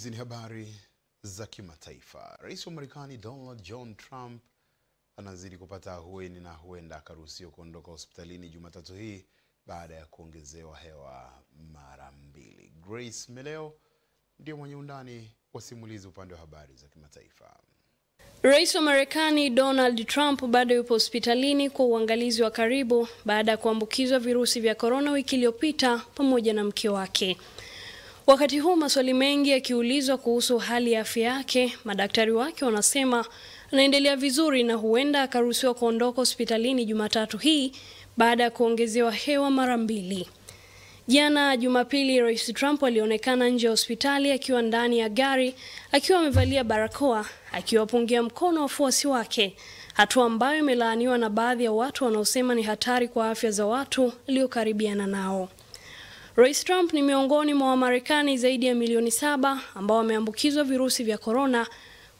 Hizi ni habari za kimataifa. Rais wa Marekani Donald John Trump anazidi kupata ahueni na huenda akaruhusiwa kuondoka hospitalini Jumatatu hii baada ya kuongezewa hewa mara mbili. Grace Meleo ndio mwenye undani wa simulizi upande wa habari za kimataifa. Rais wa Marekani Donald Trump bado yupo hospitalini kwa uangalizi wa karibu baada ya kuambukizwa virusi vya korona wiki iliyopita pamoja na mke wake. Wakati huu maswali mengi yakiulizwa kuhusu hali ya afya yake, madaktari wake wanasema anaendelea vizuri na huenda akaruhusiwa kuondoka hospitalini Jumatatu hii baada ya kuongezewa hewa mara mbili. Jana Jumapili, Rais Trump alionekana nje ya hospitali akiwa ndani ya gari akiwa amevalia barakoa akiwapungia mkono wafuasi wake, hatua ambayo imelaaniwa na baadhi ya watu wanaosema ni hatari kwa afya za watu aliokaribiana nao. Rais Trump ni miongoni mwa Wamarekani zaidi ya milioni saba ambao wameambukizwa virusi vya korona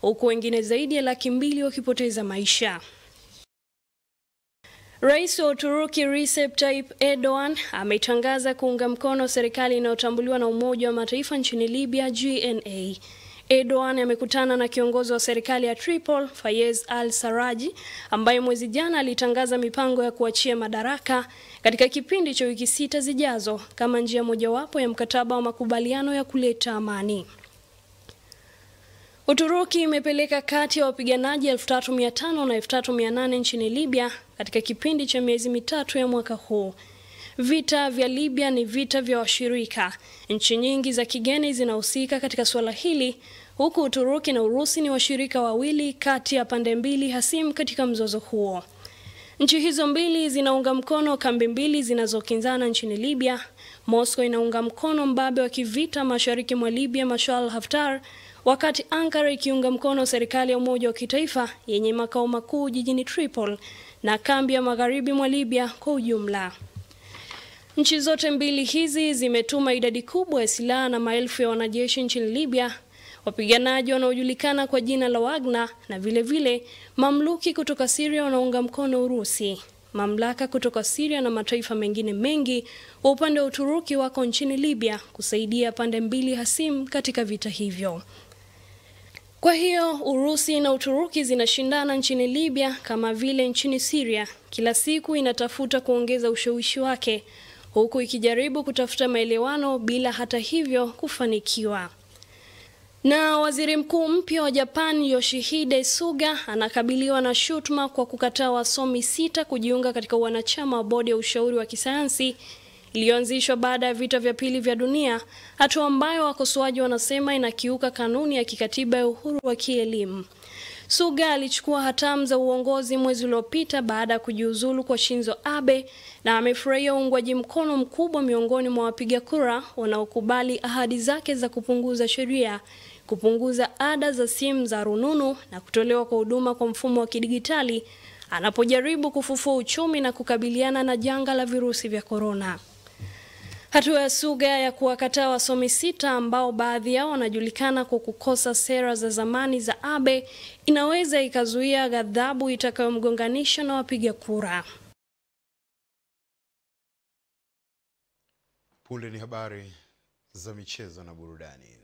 huku wengine zaidi ya laki mbili wakipoteza maisha. Rais wa Uturuki Recep Tayyip Erdogan ametangaza kuunga mkono serikali inayotambuliwa na Umoja wa Mataifa nchini Libya GNA. Erdogan amekutana na kiongozi wa serikali ya Tripoli Fayez al-Sarraj ambaye mwezi jana alitangaza mipango ya kuachia madaraka katika kipindi cha wiki sita zijazo kama njia mojawapo ya mkataba wa makubaliano ya kuleta amani. Uturuki imepeleka kati ya wapiganaji 3500 na 3800 nchini Libya katika kipindi cha miezi mitatu ya mwaka huu. Vita vya Libya ni vita vya washirika. Nchi nyingi za kigeni zinahusika katika suala hili, huku Uturuki na Urusi ni washirika wawili kati ya pande mbili hasimu katika mzozo huo. Nchi hizo mbili zinaunga mkono kambi mbili zinazokinzana nchini Libya. Moscow inaunga mkono mbabe wa kivita mashariki mwa Libya Mashal Haftar, wakati Ankara ikiunga mkono serikali ya umoja wa kitaifa yenye makao makuu jijini Tripoli na kambi ya magharibi mwa Libya kwa ujumla. Nchi zote mbili hizi zimetuma idadi kubwa ya silaha na maelfu ya wanajeshi nchini Libya, wapiganaji wanaojulikana kwa jina la Wagner na vile vile mamluki kutoka Syria wanaunga mkono Urusi. Mamlaka kutoka Syria na mataifa mengine mengi wa upande wa Uturuki wako nchini Libya kusaidia pande mbili hasimu katika vita hivyo. Kwa hiyo Urusi na Uturuki zinashindana nchini Libya kama vile nchini Syria. Kila siku inatafuta kuongeza ushawishi wake huku ikijaribu kutafuta maelewano bila hata hivyo kufanikiwa. Na waziri mkuu mpya wa Japan Yoshihide Suga anakabiliwa na shutuma kwa kukataa wasomi sita kujiunga katika wanachama wa bodi ya ushauri wa kisayansi iliyoanzishwa baada ya vita vya pili vya dunia, hatua ambayo wakosoaji wanasema inakiuka kanuni ya kikatiba ya uhuru wa kielimu. Suga alichukua hatamu za uongozi mwezi uliopita baada ya kujiuzulu kwa Shinzo Abe na amefurahia uungwaji mkono mkubwa miongoni mwa wapiga kura wanaokubali ahadi zake za kupunguza sheria, kupunguza ada za simu za rununu na kutolewa kwa huduma kwa mfumo wa kidigitali anapojaribu kufufua uchumi na kukabiliana na janga la virusi vya korona. Hatua ya Suga ya kuwakataa wasomi sita ambao baadhi yao wanajulikana kwa kukosa sera za zamani za Abe inaweza ikazuia ghadhabu itakayomgonganisha na wapiga kura. Punde ni habari za michezo na burudani.